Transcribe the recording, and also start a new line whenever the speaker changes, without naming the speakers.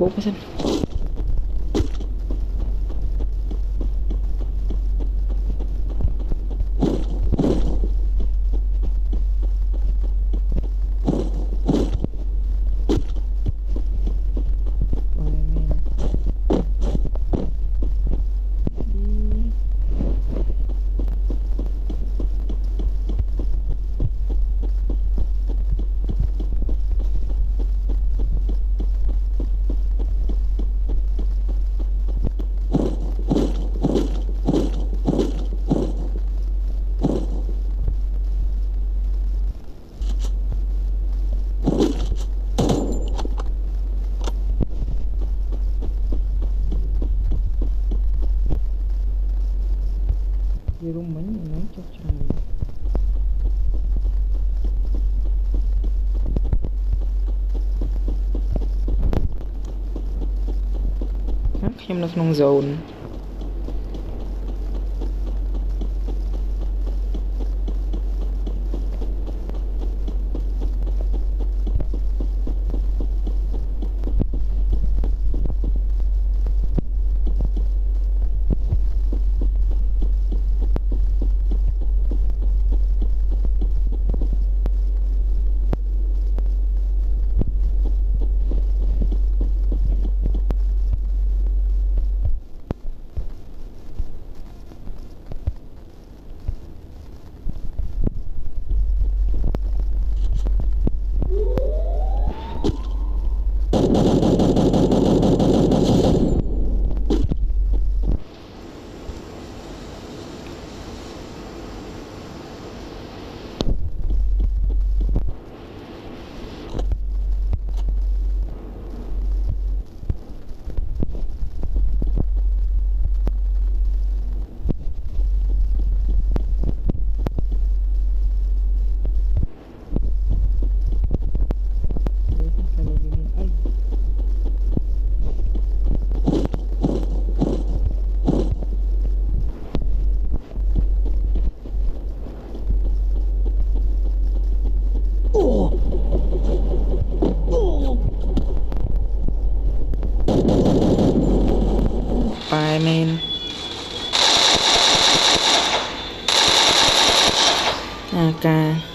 What was it? Phố xin Di rumahnya memang cocok Ja, ich habe das noch Zone. mean. Okay.